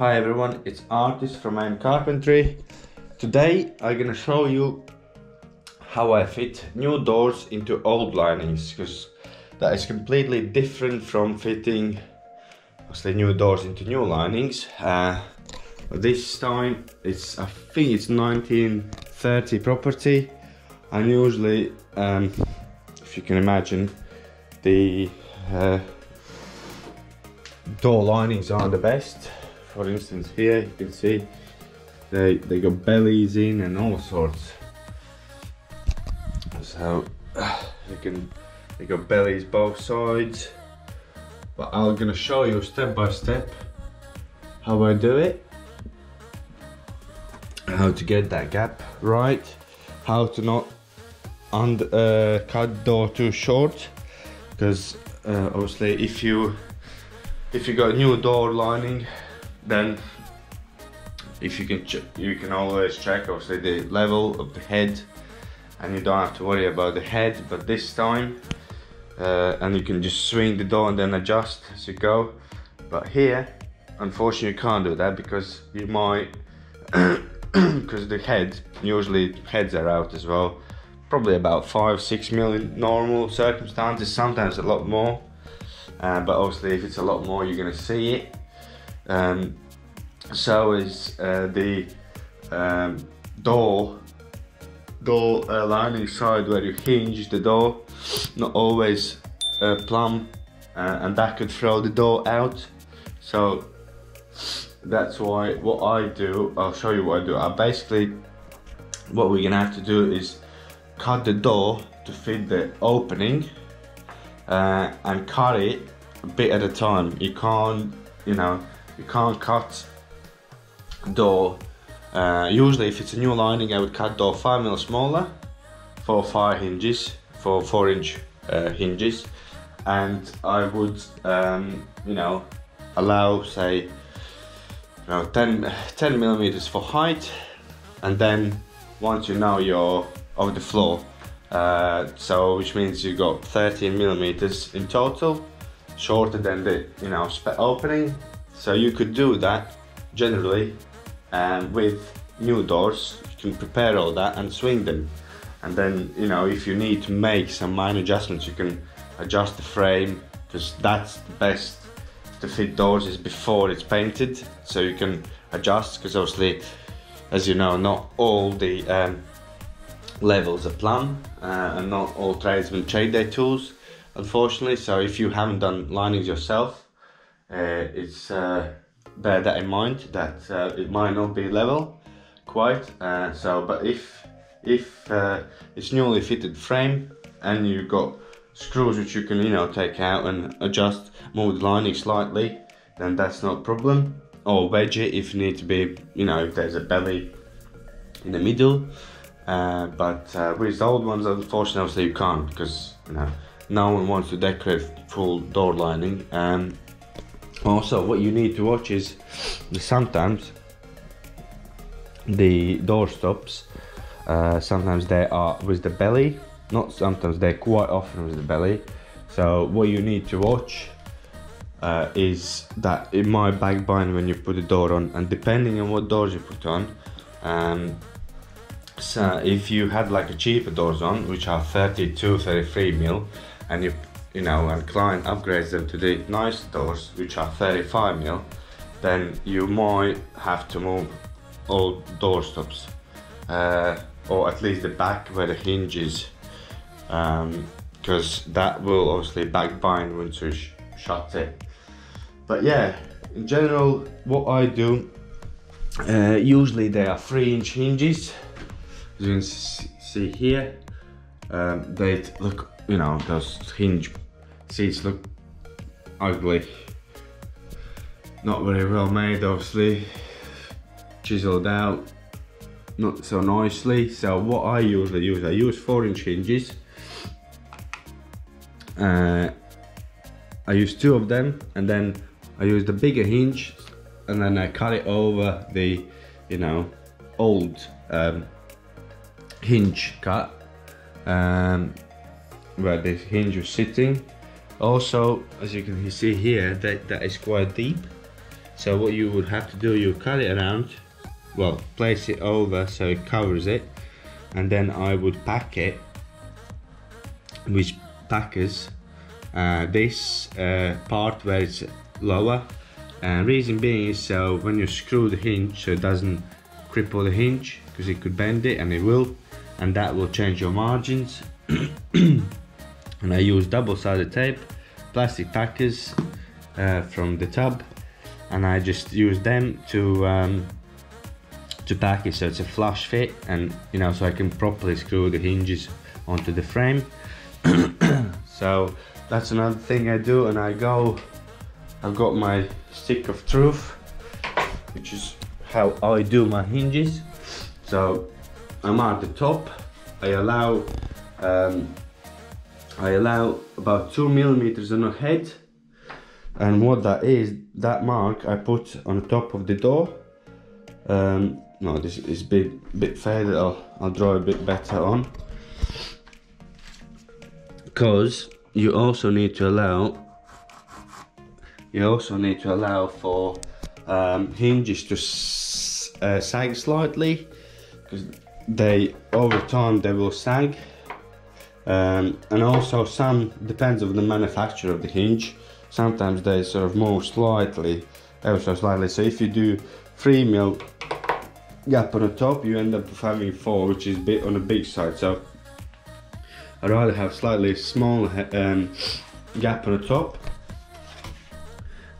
Hi everyone, it's Artist from AN Carpentry. Today I'm gonna show you how I fit new doors into old linings because that is completely different from fitting obviously new doors into new linings. Uh, this time it's I think it's 1930 property and usually um, if you can imagine the uh, door linings aren't the best for instance here you can see they they got bellies in and all sorts. So you can they got bellies both sides. But I'm gonna show you step by step how I do it. How to get that gap right. How to not und uh, cut door too short. Because uh, obviously if you if you got new door lining then if you can you can always check obviously the level of the head and you don't have to worry about the head but this time uh, and you can just swing the door and then adjust as you go. But here unfortunately you can't do that because you might because the head usually heads are out as well. Probably about five six million normal circumstances sometimes a lot more. Uh, but obviously if it's a lot more you're going to see it um, so is uh, the um, door. Door uh, lining side where you hinge the door. Not always uh, plumb uh, and that could throw the door out. So that's why what I do I'll show you what I do. I basically what we're gonna have to do is cut the door to fit the opening uh, and cut it a bit at a time. You can't you know you can't cut door uh, usually if it's a new lining I would cut door 5 mil smaller for 5 hinges for 4 inch uh, hinges. And I would um, you know allow say you know 10, 10 millimeters for height. And then once you know you're of the floor uh, so which means you got 13 millimeters in total shorter than the you know opening so you could do that generally um, with new doors. You can prepare all that and swing them. And then you know if you need to make some minor adjustments you can adjust the frame because that's the best to fit doors is before it's painted. So you can adjust because obviously as you know not all the um, levels are plumb uh, and not all tradesmen trade their tools unfortunately. So if you haven't done linings yourself it's uh, bear that in mind that uh, it might not be level quite uh, so but if if uh, it's newly fitted frame and you've got screws which you can you know take out and adjust move the lining slightly then that's not a problem. Or wedge it if you need to be you know if there's a belly in the middle. Uh, but uh, with the old ones unfortunately you can't because you know no one wants to decorate full door lining. Um, also what you need to watch is sometimes the door stops uh, sometimes they are with the belly not sometimes they're quite often with the belly. So what you need to watch uh, is that it might backbind when you put the door on and depending on what doors you put on um, so if you had like a cheaper doors on which are 32 33 mil and you you know, and client upgrades them to the nice doors, which are 35 mil, then you might have to move all door stops, uh, or at least the back where the hinge is, because um, that will obviously backbind once you sh shut it. But yeah, in general, what I do, uh, usually they are three inch hinges, as you can see here. Um, they look, you know, those hinge seats look ugly. Not very well made, obviously. Chiseled out, not so nicely. So what I usually use, I use four inch hinges. Uh, I use two of them and then I use the bigger hinge and then I cut it over the, you know, old um, hinge cut um, where the hinge is sitting. Also as you can see here that that is quite deep. So what you would have to do you cut it around well place it over so it covers it. And then I would pack it which packers. Uh, this uh, part where it's lower. And reason being is so when you screw the hinge so it doesn't cripple the hinge because it could bend it and it will and that will change your margins. And I use double-sided tape plastic packers uh, from the tub and I just use them to um, to pack it. So it's a flush fit and you know so I can properly screw the hinges onto the frame. So that's another thing I do and I go I've got my stick of truth which is how I do my hinges. So I'm at the top. I allow um, I allow about two millimeters on the head. And what that is that mark I put on the top of the door. Um, no this is a bit, bit faded I'll, I'll draw a bit better on. Because you also need to allow you also need to allow for um, hinges to uh, sag slightly. Because they over time they will sag. Um, and also some depends on the manufacturer of the hinge sometimes they sort of move slightly ever so slightly. So if you do 3 mil gap on the top you end up having 4 which is bit on the big side. So I'd rather have slightly smaller um, gap on the top.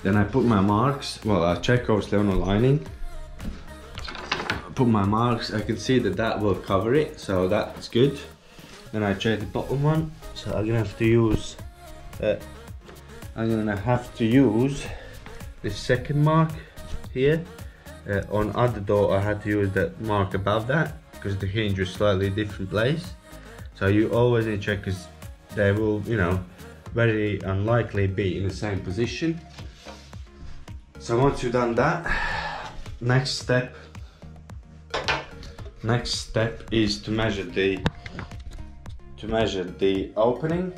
Then I put my marks well I check obviously on the lining put my marks I can see that that will cover it so that's good. Then I check the bottom one so I'm gonna have to use uh, I'm gonna have to use the second mark here. Uh, on other door I had to use that mark above that because the hinge was slightly different place. So you always need to check because they will you know very unlikely be in the same position. So once you've done that next step next step is to measure the to measure the opening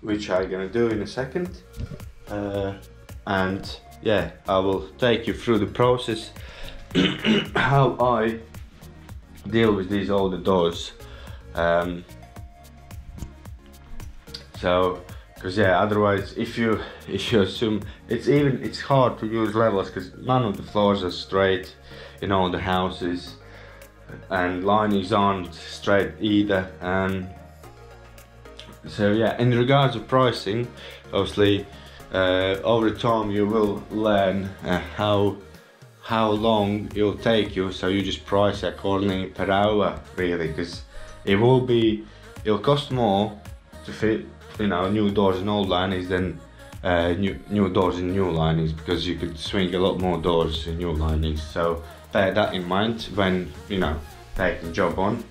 which I'm gonna do in a second. Uh, and yeah I will take you through the process how I deal with these older doors. Um, so because yeah otherwise if you if you assume it's even it's hard to use levels because none of the floors are straight in all the houses and linings aren't straight either and so yeah in regards of pricing obviously uh, over time you will learn uh, how how long it'll take you so you just price accordingly per hour really because it will be it'll cost more to fit you know new doors and old linings than uh, new new doors and new linings because you could swing a lot more doors in new linings so bear that in mind when you know taking job on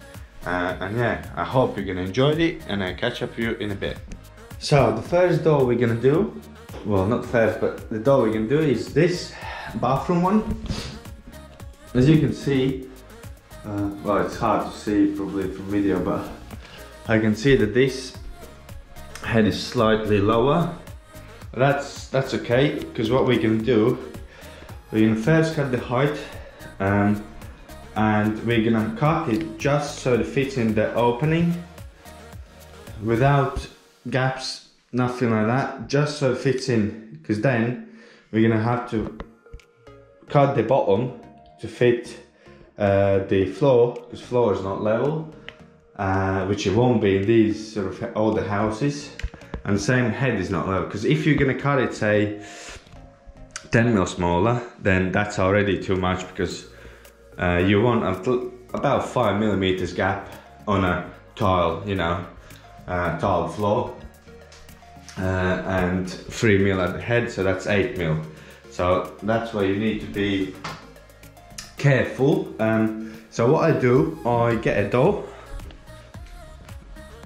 uh, and yeah, I hope you're gonna enjoy it and I'll catch up with you in a bit. So the first door we're gonna do, well not first, but the door we're gonna do is this bathroom one. As you can see, uh, well it's hard to see probably from video, but I can see that this head is slightly lower. That's that's okay, because what we can do, we can first cut the height um, and we're gonna cut it just so it fits in the opening without gaps nothing like that just so it fits in because then we're gonna have to cut the bottom to fit uh, the floor because floor is not level uh, which it won't be in these sort of older houses and same head is not low, because if you're gonna cut it say 10 mil smaller then that's already too much because uh, you want about five millimeters gap on a tile, you know, uh, tile floor, uh, and three mil at the head, so that's eight mil. So that's why you need to be careful. Um, so what I do, I get a dough,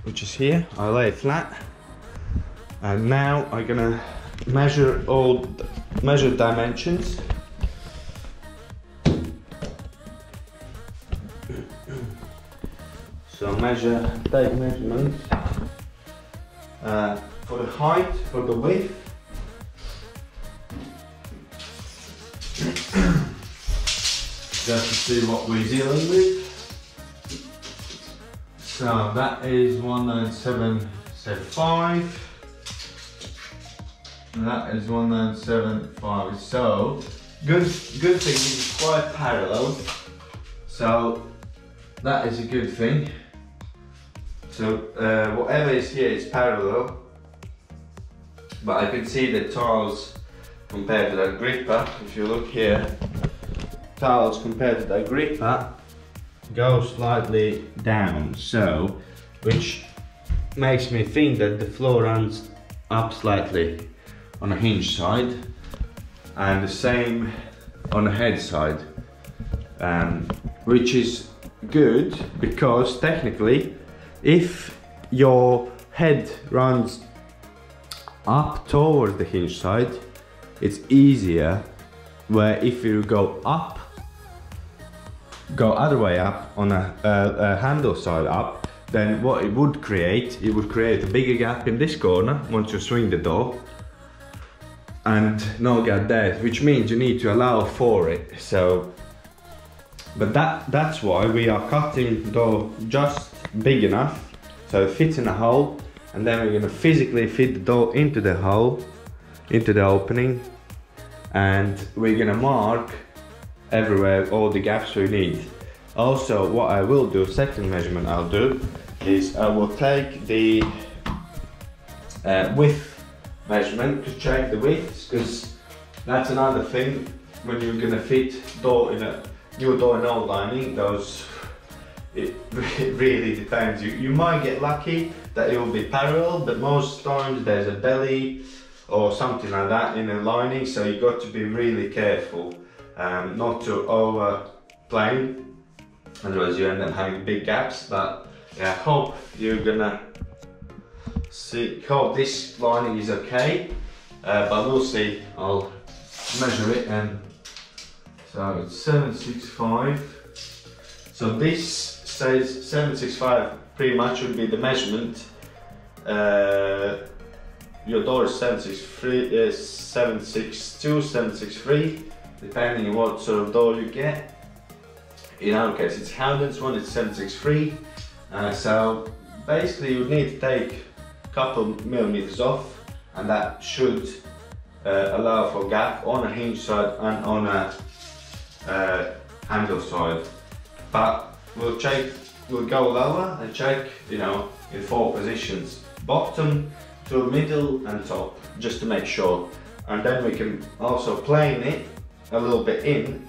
which is here. I lay it flat. And now I'm gonna measure all, measure dimensions. So measure, take measurements uh, for the height, for the width, just to see what we're dealing with. So that is 19775. And that is 1975. So good good thing is quite parallel. So that is a good thing. So uh, whatever is here is parallel. But I can see the tiles compared to the gripper. If you look here, tiles compared to the gripper go slightly down. So, which makes me think that the floor runs up slightly on the hinge side and the same on the head side um, which is good because technically if your head runs up towards the hinge side it's easier where if you go up go other way up on a, a, a handle side up then what it would create it would create a bigger gap in this corner once you swing the door and no gap there, which means you need to allow for it. So, but that that's why we are cutting the door just big enough so it fits in a hole, and then we're gonna physically fit the door into the hole, into the opening, and we're gonna mark everywhere all the gaps we need. Also, what I will do, second measurement I'll do, is I will take the uh, width measurement to check the widths because that's another thing. When you're gonna fit door in a new door and old lining those it, it really depends. You, you might get lucky that it will be parallel but most times there's a belly or something like that in a lining so you got to be really careful um, not to over plane otherwise you end up having big gaps but yeah, I hope you're gonna see, hope this lining is okay, uh, but we'll see. I'll measure it and so it's 765. So this says 765 pretty much would be the measurement. Uh, your door is 763, uh, 762, 763, depending on what sort of door you get. In our case, it's Howden's one, it's 763. Uh, so basically you need to take a couple millimeters off and that should uh, allow for gap on a hinge side and on a uh, handle side. But we'll check, we'll go lower and check, you know, in four positions. Bottom to middle and top, just to make sure. And then we can also plane it a little bit in,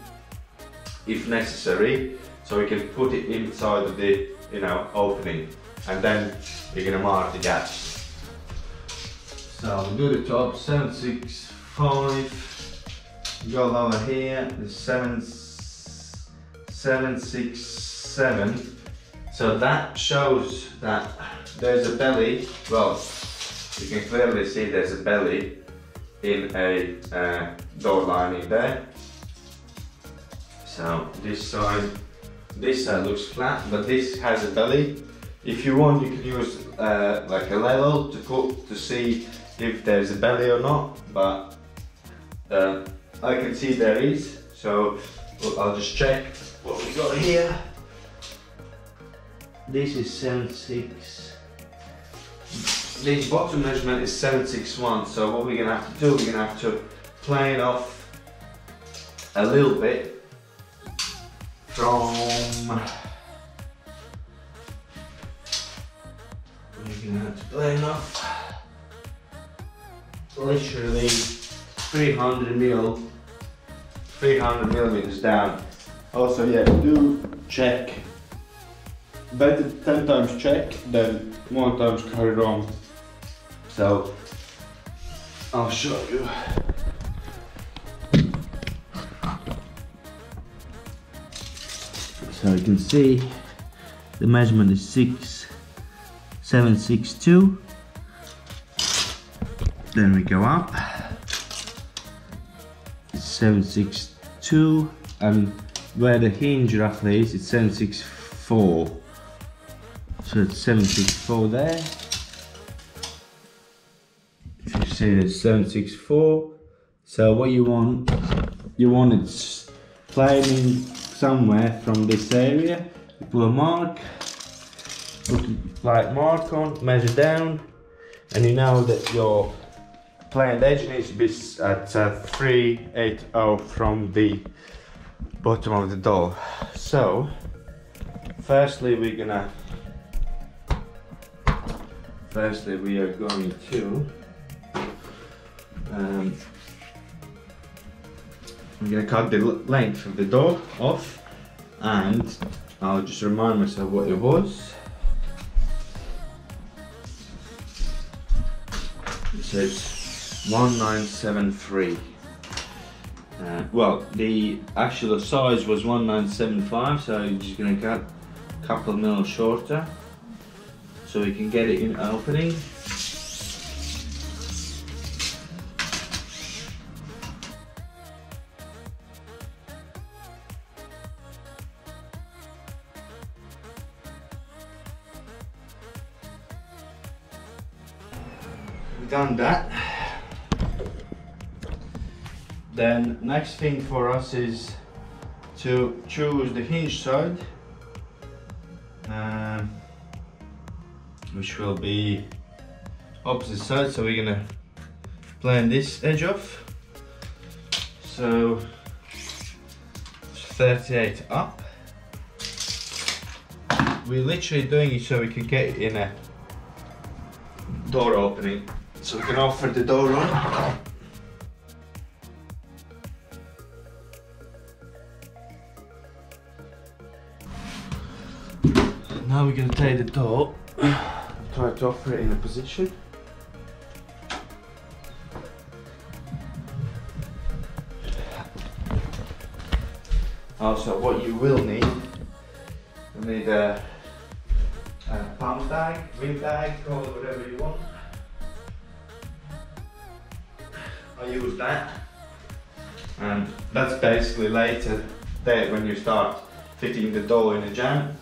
if necessary, so we can put it inside of the, you know, opening. And then we're gonna mark the gaps. So we do the top, 765, go over here, the 7, 767. So that shows that there's a belly, well, you can clearly see there's a belly in a uh, door lining there. So this side, this side looks flat, but this has a belly. If you want, you can use uh, like a level to, to see if there's a belly or not, but uh, I can see there is. So I'll just check what we got here. This is 76. This bottom measurement is 761. So what we're gonna have to do, we're gonna have to plane off a little bit from we're gonna have to plane off literally 300 mil, 300 millimeters down. Also, yeah, do check. Better 10 times check than one times carry wrong. So, I'll show you. So you can see the measurement is 6762 then we go up. 762 and where the hinge roughly is it's 764 so it's 764 there. If you see it's 764 so what you want you want it planing somewhere from this area. You put a mark, put like mark on, measure down, and you know that your planed edge needs to be at uh, 380 from the bottom of the door. So, firstly we're gonna firstly we are going to um, I'm gonna cut the length of the door off and I'll just remind myself what it was it says 1973 uh, well the actual size was 1975 so I'm just gonna cut a couple of mil shorter so we can get it in opening. Next thing for us is to choose the hinge side. Um, which will be opposite side so we're gonna plane this edge off. So 38 up. We're literally doing it so we can get in a door opening. So we can offer the door on now we're gonna take the door try to offer it in a position. Also, what you will need, you need a, a pump bag, wind bag, call it whatever you want. I use that, and that's basically later there when you start fitting the door in a jamb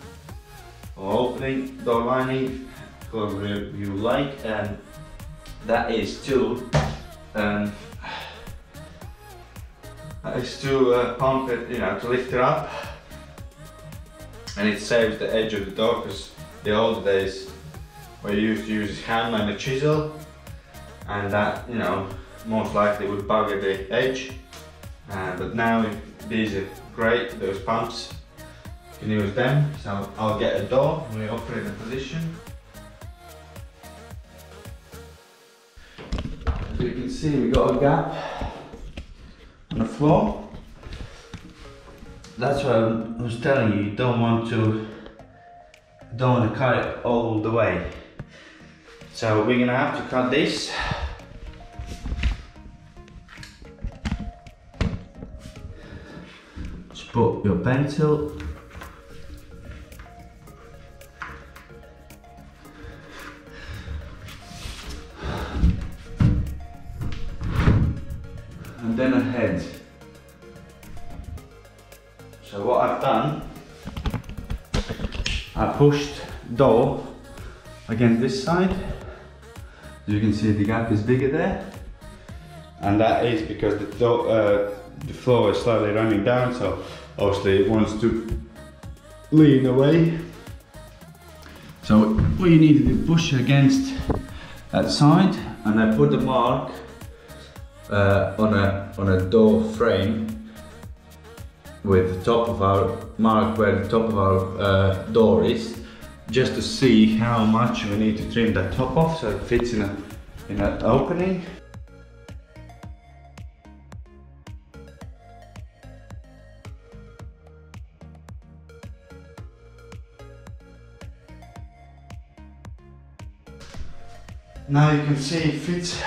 opening door lining whoever you like and that is to um, is to uh, pump it, you know, to lift it up. And it saves the edge of the door because the old days where you used to use hammer and a chisel and that, you know, most likely would bugger the edge. Uh, but now these are great, those pumps, can use them so I'll get a door, we open in a position As you can see, we've got a gap on the floor. That's what I was telling you, you don't want to don't want to cut it all the way. So we're gonna have to cut this. Just put your pencil I pushed door against this side. As you can see the gap is bigger there. And that is because the, door, uh, the floor is slightly running down so obviously it wants to lean away. So what you need to push against that side and I put the mark uh, on a on a door frame with the top of our mark where the top of our uh, door is just to see how much we need to trim that top off so it fits in a in an opening now you can see it fits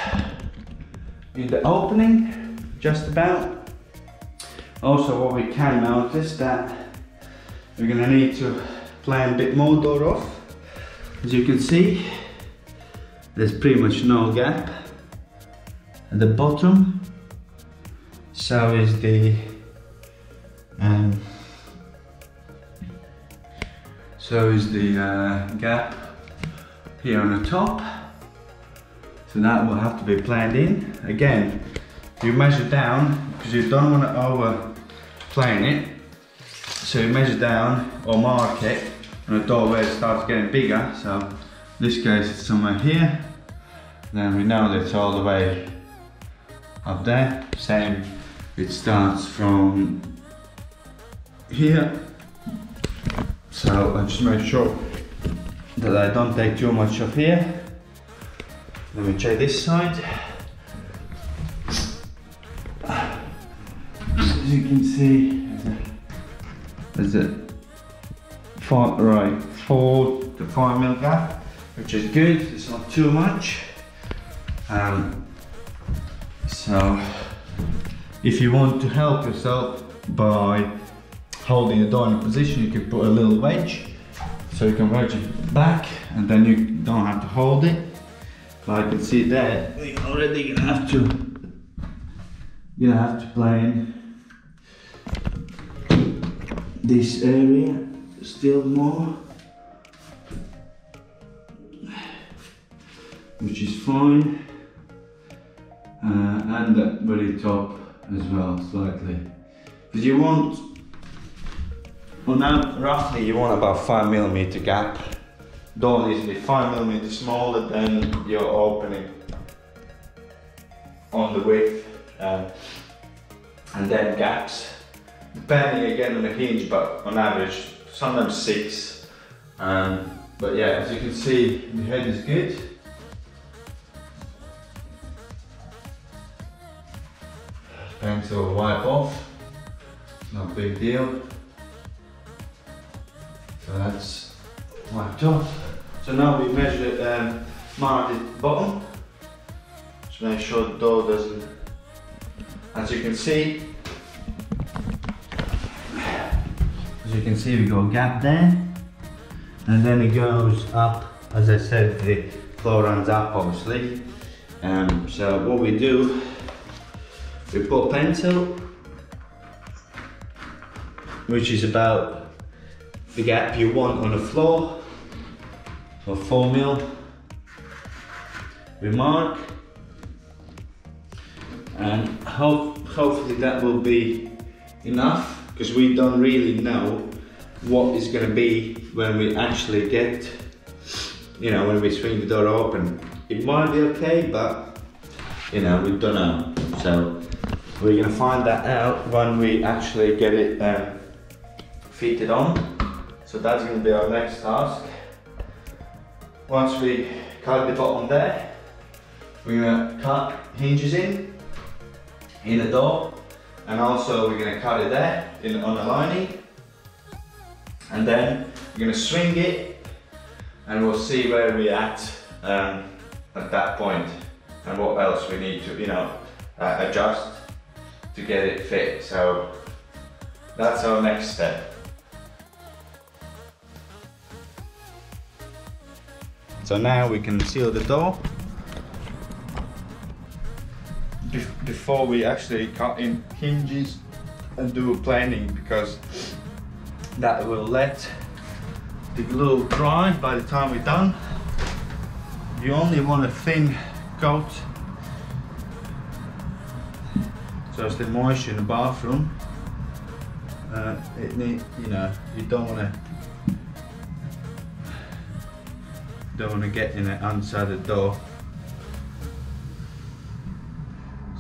in the opening, just about. Also what we can notice that we're gonna need to plan a bit more door off. As you can see, there's pretty much no gap at the bottom. So is the um, so is the uh, gap here on the top. So that will have to be planned in. Again, you measure down because you don't want to over plane it. So you measure down or mark it and the doorway starts getting bigger. So this it's somewhere here. Then we know that it's all the way up there. Same, it starts from here. So I just make sure that I don't take too much off here. Let me check this side. As you can see, there's it four, right, four to five mil gap, which is good. It's not too much. Um, so, if you want to help yourself by holding a position, you can put a little wedge. So you can wedge it back and then you don't have to hold it. But I can see there, you're already gonna have to, gonna have to plane this area still more. Which is fine. Uh, and at very top as well, slightly. Because you want, well now roughly you want about 5 millimeter gap. Door needs to be 5 millimeter smaller than your opening on the width. Uh, and then gaps, depending again on the hinge, but on average, sometimes 6. Um, but yeah, as you can see, the head is good. pencil will wipe off, no big deal. So that's wiped off. So now we measure um, mark the bottom, to make sure the door doesn't, as you can see, as you can see we got a gap there, and then it goes up, as I said the floor runs up obviously. Um, so what we do we put pencil, which is about the gap you want on the floor, or 4 mil. We mark, and hope, hopefully that will be enough, because we don't really know what is going to be when we actually get, you know, when we swing the door open. It might be okay, but, you know, we don't know. So we're going to find that out when we actually get it um, fitted on. So that's going to be our next task. Once we cut the bottom there, we're going to cut hinges in, in the door, and also we're going to cut it there in, on the lining. And then we're to swing it, and we'll see where we're at um, at that point, and what else we need to, you know, uh, adjust to get it fit. So that's our next step. So now we can seal the door. Before we actually cut in hinges and do a planing because that will let the glue dry by the time we're done. You only want a thin coat so it's the moisture in the bathroom. Uh, it need, you know, you don't want to don't want to get in of the door.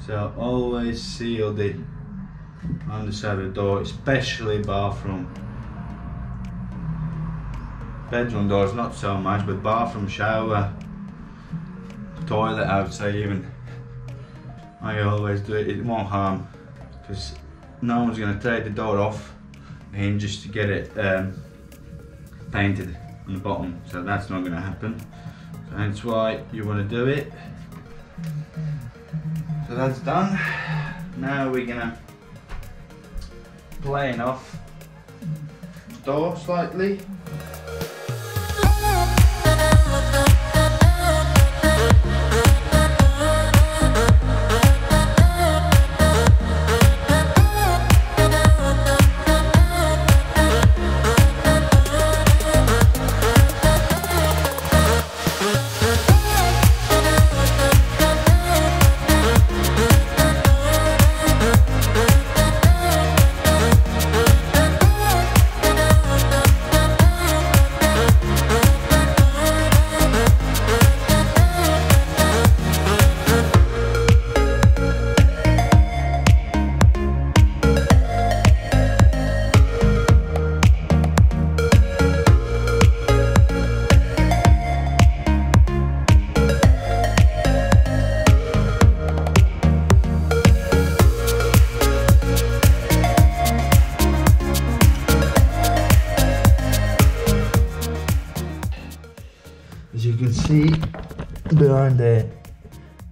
So always seal the underside of the door, especially bathroom. Bedroom doors not so much, but bathroom, shower, toilet I would say even. I always do it, it won't harm because no one's going to take the door off hinge just to get it um, painted on the bottom. So that's not going to happen. That's why you want to do it so that's done. Now we're to plane off the door slightly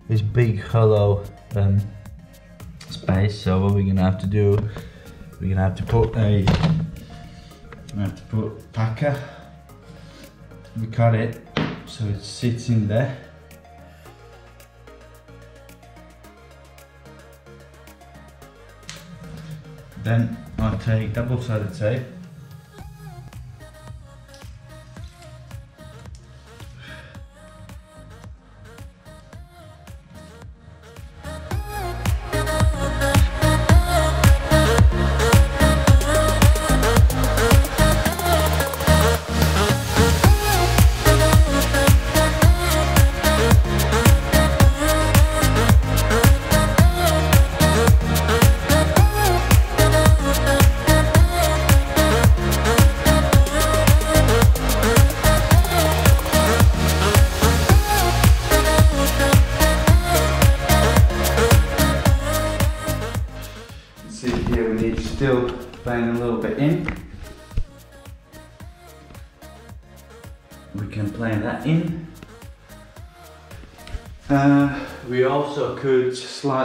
this big hollow um, space. So what we're gonna have to do, we're gonna have to put a, we have to put packer. We cut it so it sits in there. Then I take double-sided tape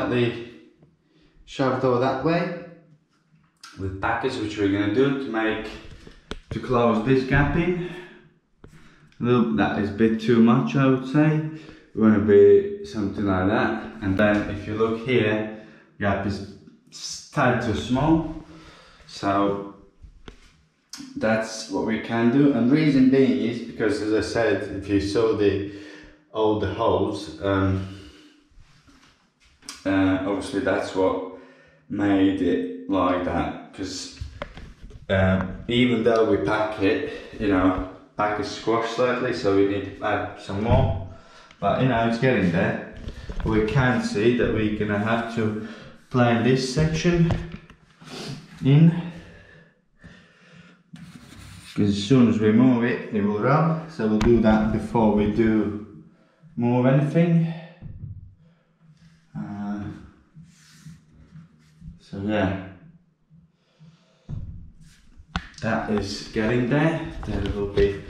slightly shove door that way with backers which we're going to do to make to close this gap in. Little, that is a bit too much I would say. We want to be something like that and then if you look here gap is start too small. So that's what we can do. And reason being is because as I said, if you saw the all the holes, um, uh, obviously that's what made it like that. Because um, even though we pack it, you know, pack is squashed slightly, so we need to add some more. But you know, it's getting there. We can see that we're gonna have to plan this section in because as soon as we move it it will rub so we'll do that before we do move anything so yeah. That is getting there. There will be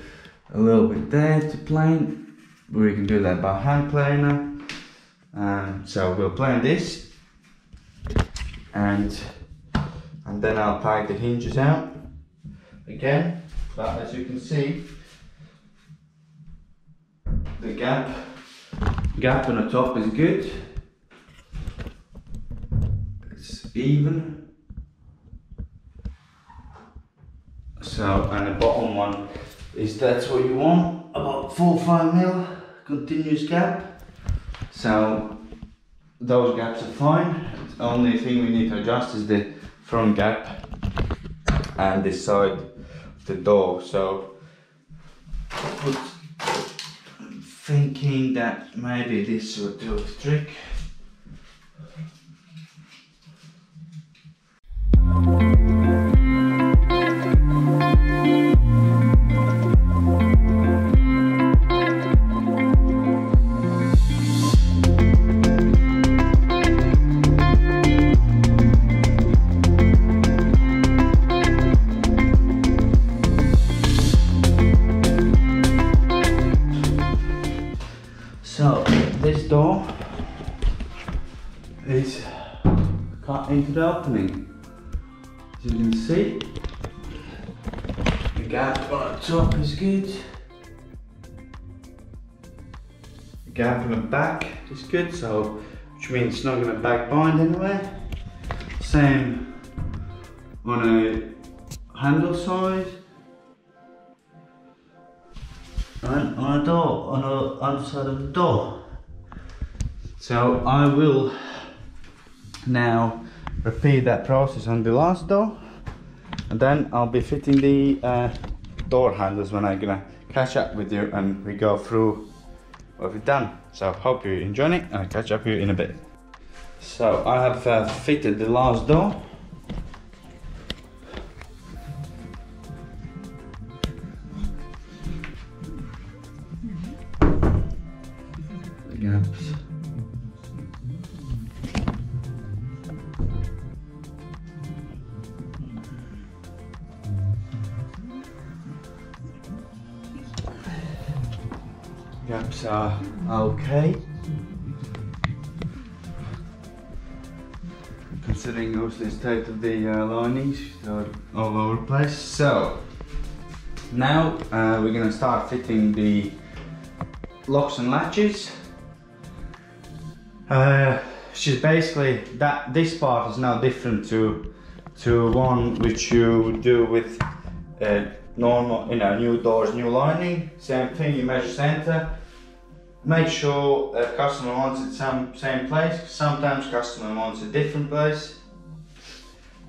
a little bit there to plane we can do that by hand planer um, so we'll plane this. And and then I'll peg the hinges out. Again but as you can see the gap gap on the top is good even. So and the bottom one is that's what you want. About 4 5 mil continuous gap. So those gaps are fine. The only thing we need to adjust is the front gap and this side of the door. So I'm thinking that maybe this would do the trick this door is cut into the opening. As you can see, the gap on the top is good. The gap on the back is good, so which means it's not going to back bind anyway. Same on a handle side. Right, on a door, on the other side of the door. So I will now repeat that process on the last door and then I'll be fitting the uh, door handles when I'm gonna catch up with you and we go through what we've done. So hope you're enjoying it and I'll catch up with you in a bit. So I have uh, fitted the last door gaps are okay. Considering obviously the state of the uh, linings, they're all over the place. So now uh, we're gonna start fitting the locks and latches. Uh, is basically that this part is now different to to one which you do with uh, normal, you know, new doors, new lining. Same thing, you measure center. Make sure uh, customer wants it some same place. Sometimes customer wants a different place.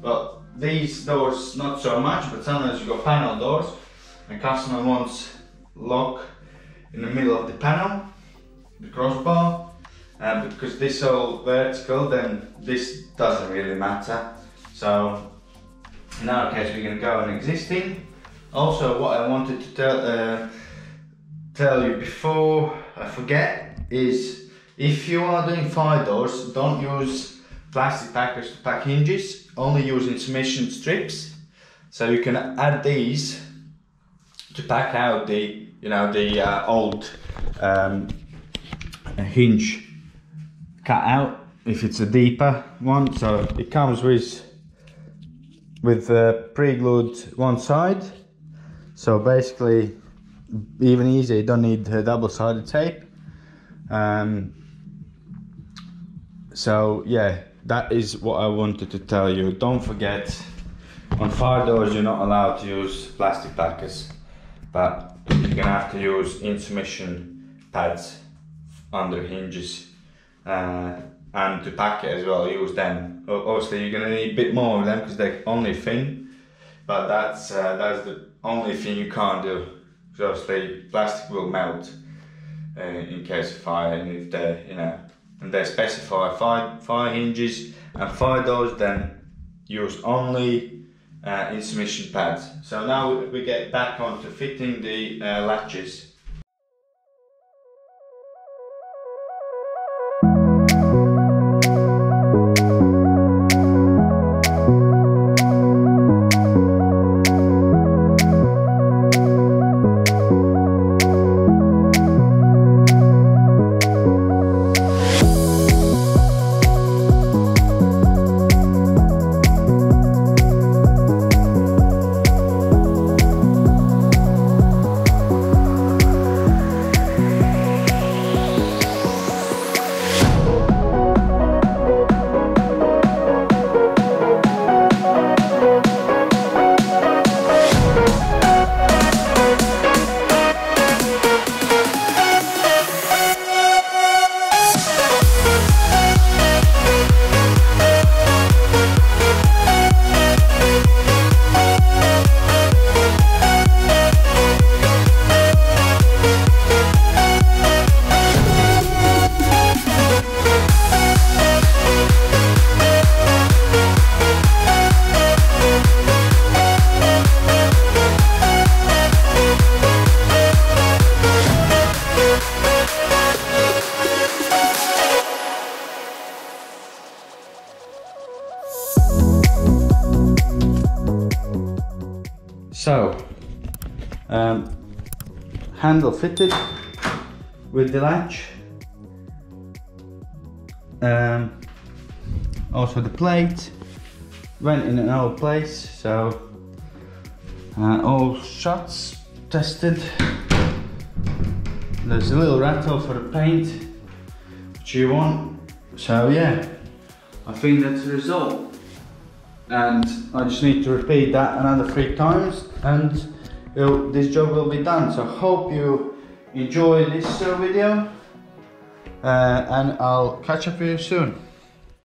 But these doors not so much, but sometimes you got panel doors and customer wants lock in the middle of the panel, the crossbar. Because this all vertical, then this doesn't really matter. So in our case, we're going to go on existing. Also, what I wanted to tell uh, tell you before I forget is if you are doing fire doors, don't use plastic packers to pack hinges. Only use insulation strips. So you can add these to pack out the you know the uh, old um, hinge cut out if it's a deeper one. So it comes with with uh, pre-glued one side. So basically, even easier, you don't need uh, double-sided tape. Um, so yeah, that is what I wanted to tell you. Don't forget, on fire doors you're not allowed to use plastic packers, but you're gonna have to use intumescent pads under hinges. Uh, and to pack it as well, use them. Obviously, you're gonna need a bit more of them because they're only thin, but that's uh, that's the only thing you can't do. Obviously, plastic will melt uh, in case of fire, and if they, you know, and they specify fire fire hinges and fire doors, then use only uh, intumescent pads. So now we get back on to fitting the uh, latches. Fitted with the latch. Um, also the plate went in an old place, so uh, all shots tested. There's a little rattle for the paint, which you want. So yeah, I think that's the result and I just need to repeat that another three times and this job will be done so hope you enjoy this uh, video uh, and I'll catch up with you soon